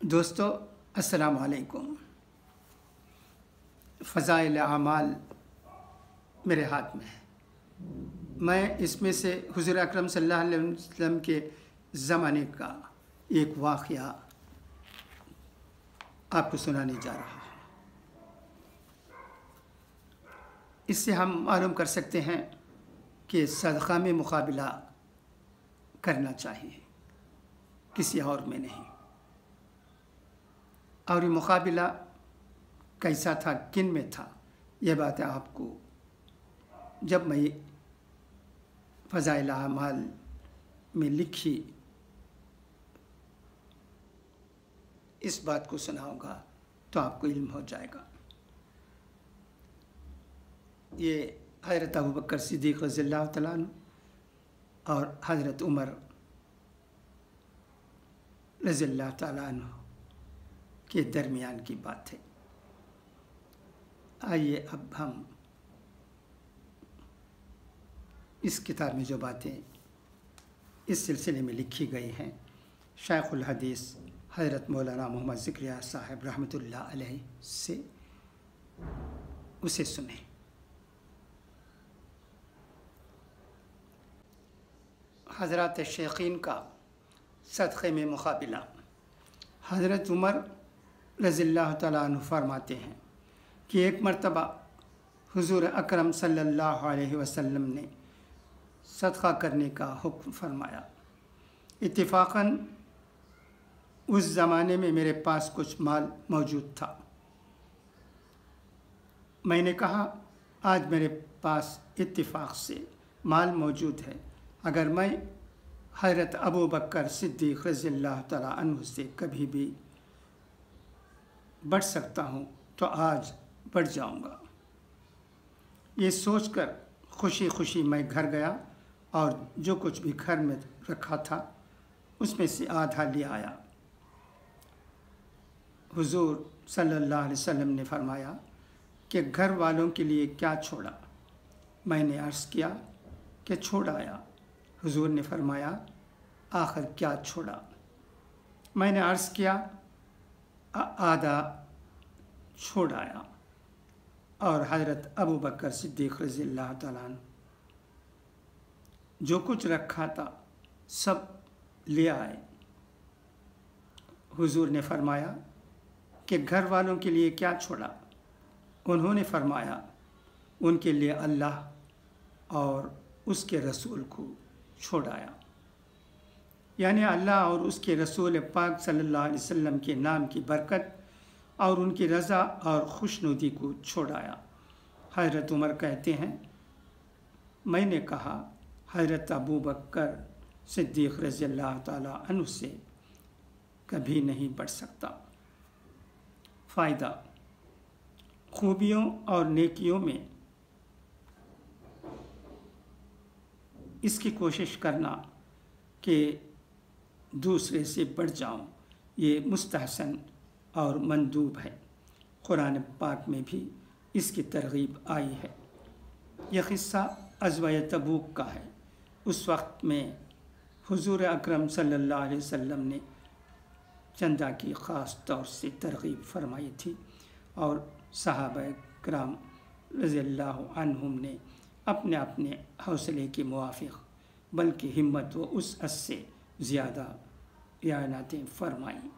दोस्तों, अस्सलाम वालेकुम फ़ज़ाइल अमाल मेरे हाथ में है। मैं इसमें से हुज़ूर अकरम सल्लल्लाहु अलैहि वसल्लम के ज़माने का एक वाक़ आपको सुनाने जा रहा हूँ। इससे हम मालूम कर सकते हैं कि सदक़ा में मुकाबला करना चाहिए। किसी और में नहीं। और ये मुकाबला कैसा था? किन में था? ये बातें आपको जब मैं फ़ज़ाइल अमाल में लिखी, इस बात को सुनाऊँगा तो आपको इल्म हो जाएगा। ये हज़रत अबू बकर सिद्दीक़ रज़ी तलान और हज़रत उमर रज़ी तलान के दरमियान की बात है। आइए अब हम इस किताब में जो बातें इस सिलसिले में लिखी गई हैं शेख़ुल हदीस हज़रत मौलाना मोहम्मद ज़िक्रिया साहब रहमतुल्लाह अलैहि से, उसे सुने। हज़रत शेखीन का सदक़े में मुकाबला। हज़रत उमर रज़ील्ला तु फरमाते हैं कि एक मरतबा हुजूर अकरम सल्लल्लाहु अलैहि वसल्लम ने सदक़ा करने का हुक्म फरमाया। इत्तेफाकन उस ज़माने में मेरे पास कुछ माल मौजूद था। मैंने कहा, आज मेरे पास इत्तेफाक से माल मौजूद है। अगर मैं हज़रत अबू बकर सिद्दीक़ रज़ी तु से कभी भी बढ़ सकता हूँ तो आज बढ़ जाऊँगा। ये सोचकर खुशी खुशी मैं घर गया और जो कुछ भी घर में रखा था, उसमें से आधा ले आया। हुजूर सल्लल्लाहु अलैहि वसल्लम ने फरमाया कि घर वालों के लिए क्या छोड़ा? मैंने अर्ज़ किया कि छोड़ आया। हुजूर ने फरमाया, आखिर क्या छोड़ा? मैंने अर्ज़ किया आधा छोड़ आया। और हज़रत अबू बकर सिद्दीक़ रज़ी तन जो कुछ रखा था, सब ले आए। हुजूर ने फरमाया कि घर वालों के लिए क्या छोड़ा? उन्होंने फरमाया, उनके लिए अल्लाह और उसके रसूल को छोड़ाया यानी अल्लाह और उसके रसूल पाक सल्लल्लाहु अलैहि वसल्लम के नाम की बरकत और उनकी रज़ा और खुशनुदी को छोड़ाया हज़रत उमर कहते हैं, मैंने कहा, हज़रत अबू बकर सिद्दीक़ रज़ी तु से कभी नहीं बढ़ सकता। फ़ायदा, खूबियों और नेकियों में इसकी कोशिश करना कि दूसरे से बढ़ जाऊँ, ये मुस्तहसन और मंदूब है। कुरान पाक में भी इसकी तरगीब आई है। यह क़स्सा अजवा तबूक का है। उस वक्त में हुजूर अकरम सल्लल्लाहु अलैहि वसल्लम ने चंदा की ख़ास तौर से तरगीब फरमाई थी और साहब कराम रज़ी ने अपने अपने हौसले के मुआफ़ बल्कि हिम्मत व उस से ज़्यादा यानातें फरमाईं